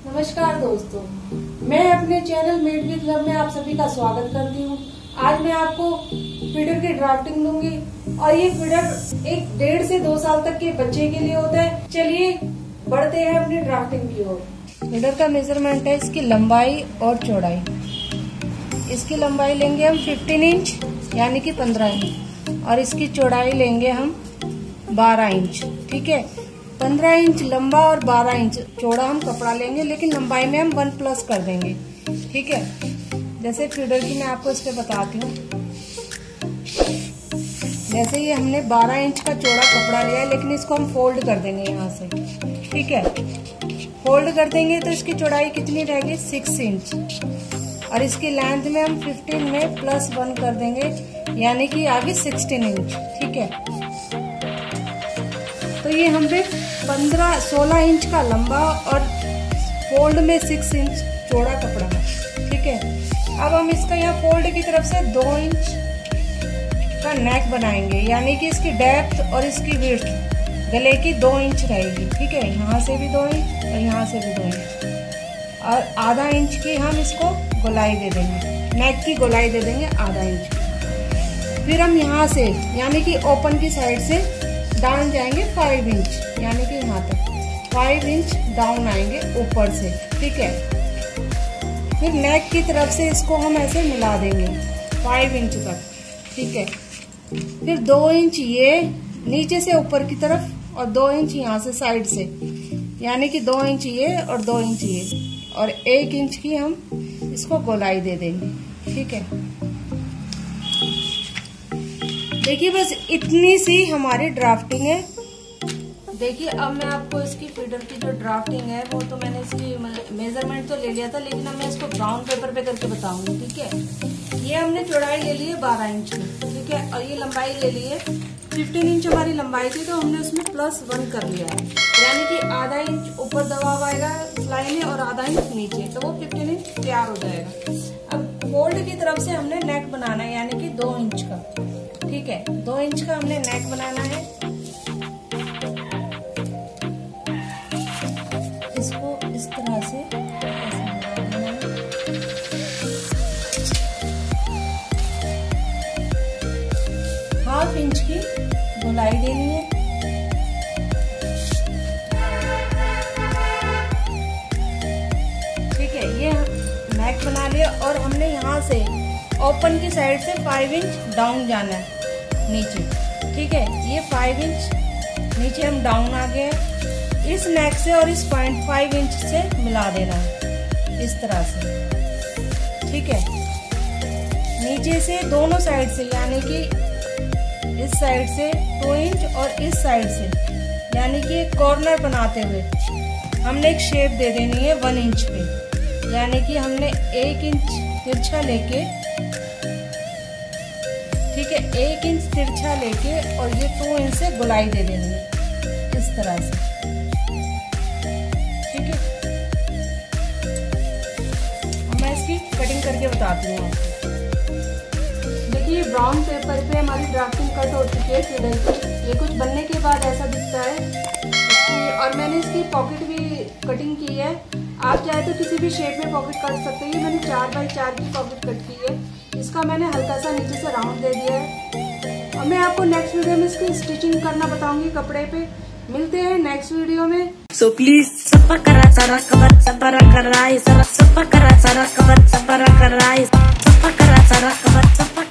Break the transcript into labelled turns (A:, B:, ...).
A: नमस्कार दोस्तों, मैं अपने चैनल मेड विद लव में आप सभी का स्वागत करती हूँ। आज मैं आपको फीडर की ड्राफ्टिंग दूँगी और ये फीडर एक डेढ़ से दो साल तक के बच्चे के लिए होता है। चलिए, बढ़ते हैं अपनी ड्राफ्टिंग की ओर। फीडर का मेज़रमेंट है इसकी लंबाई और चौड़ाई। इसकी लंबाई लेंगे हम 15 इंच यानी कि 15 इंच और इसकी चौड़ाई लेंगे हम 12 इंच ठीक है? 15 इंच लंबा और 12 इंच चौड़ा हम कपड़ा लेंगे, लेकिन लंबाई में हम वन प्लस कर देंगे। ठीक है? जैसे फीडर की मैं आपको इस पे बताती हूँ। जैसे ये हमने 12 इंच का चौड़ा कपड़ा लिया है, लेकिन इसको हम फोल्ड कर देंगे यहाँ से। ठीक है? फोल्ड कर देंगे तो इसकी चौड़ाई कितनी रहेगी? Six inch. और इसकी लेंथ में हम 15 में प्लस वन कर देंगे, यानी कि आगे 16 इंच। ठीक है? तो ये हमने 15 16 इंच का लंबा और फोल्ड में सिक्स इंच चौड़ा कपड़ा। ठीक है? अब हम इसका यहाँ फोल्ड की तरफ़ से दो इंच का नेक बनाएँगे, यानी कि इसकी डेप्थ और इसकी विड्थ गले की दो इंच रहेगी। ठीक है? यहाँ से भी दो इंच और यहाँ से भी दो इंच। और आधा इंच की हम इसको गोलाई दे देंगे। नेक की गोलाई दे देंगे आधा इंच फिर हम यहाँ से, यानी कि ओपन की साइड से डाउन जाएँगे फाइव इंच यानी कि यहाँ तक। फाइव इंच डाउन आएँगे ऊपर से, ठीक है? फिर नेक की तरफ़ से इसको हम ऐसे मिला देंगे फाइव इंच तक, ठीक है? फिर दो इंच ये नीचे से ऊपर की तरफ़ और दो इंच यहाँ से साइड से, यानी कि दो इंच ये और दो इंच ये, और एक इंच की हम इसको गोलाई दे देंगे, ठीक है? देखिए, बस इतनी सी हमारी ड्राफ्टिंग है। देखिए, अब मैं आपको इसकी फीडर की जो ड्राफ्टिंग है, वो तो मैंने इसकी मेज़रमेंट तो ले लिया था, लेकिन अब मैं इसको ब्राउन पेपर पे करके बताऊँगी, ठीक है? ये हमने चौड़ाई ले ली है बारह इंच की ठीक है? और ये लंबाई ले ली है फिफ्टीन इंच हमारी लंबाई थी तो हमने उसमें प्लस वन कर लिया है। यानी कि आधा इंच ऊपर दबाव आएगा सिलाई में और आधा इंच नीचे तो वो फिफ्टीन इंच तैयार हो जाएगा। अब फोल्ड की तरफ़ से हमने नेक बनाना है, यानी कि दो इंच का। ठीक है, दो इंच का हमने नेक बनाना है। इसको इस तरह से हाफ़ इंच की गोलाई देनी है। ठीक है, ये नेक बना लिया और हमने यहाँ से ओपन की साइड से फाइव इंच डाउन जाना है। नीचे। ठीक है? ये फाइव इंच नीचे हम डाउन आ गए इस नेक से और इस पॉइंट फाइव इंच से मिला देना है। इस तरह से। ठीक है? नीचे से दोनों साइड से, यानी कि इस साइड से टू इंच और इस साइड से, यानी कि कॉर्नर बनाते हुए हमने एक शेप दे देनी है वन इंच पे। यानी कि हमने एक इंच तिरछा लेके ठीक है, एक इंच तिरछा लेके और ये टू इंच से गुलाई दे है, इस तरह से। ठीक है? मैं इसकी कटिंग करके बताती हूँ देखिए ब्राउन पेपर पे हमारी ड्राफ्टिंग कट हो चुकी है फिडर की। ये कुछ बनने के बाद ऐसा दिखता है। और मैंने इसकी पॉकेट भी कटिंग की है। आप चाहे तो किसी भी शेप में पॉकेट कट सकते हैं। मैंने चार बाई चार की पॉकेट कट की है। उसका मैंने हल्का सा नीचे से राउंड दे दिया है। और मैं आपको नेक्स्ट वीडियो में इसकी स्टिचिंग करना बताऊँगी कपड़े पे। मिलते हैं नेक्स्ट वीडियो में।
B: सो प्लीज़ सफ़ा कर, सारा कवर, सफरा कर रहा है सारा सफ़ा कर, सारा कवर, सफरा कर रहा है सफ़ा कर, सारा कवर सफ़ा